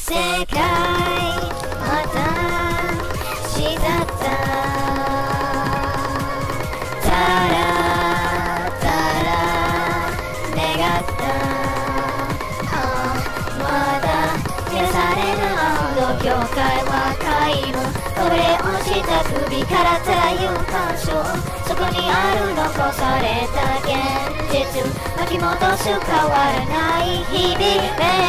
世界またしだったたらたら願ったまだ消されぬ青の境界は皆無これ落ちた首からたいう感傷そこにある残された現実巻き戻す変わらない日々。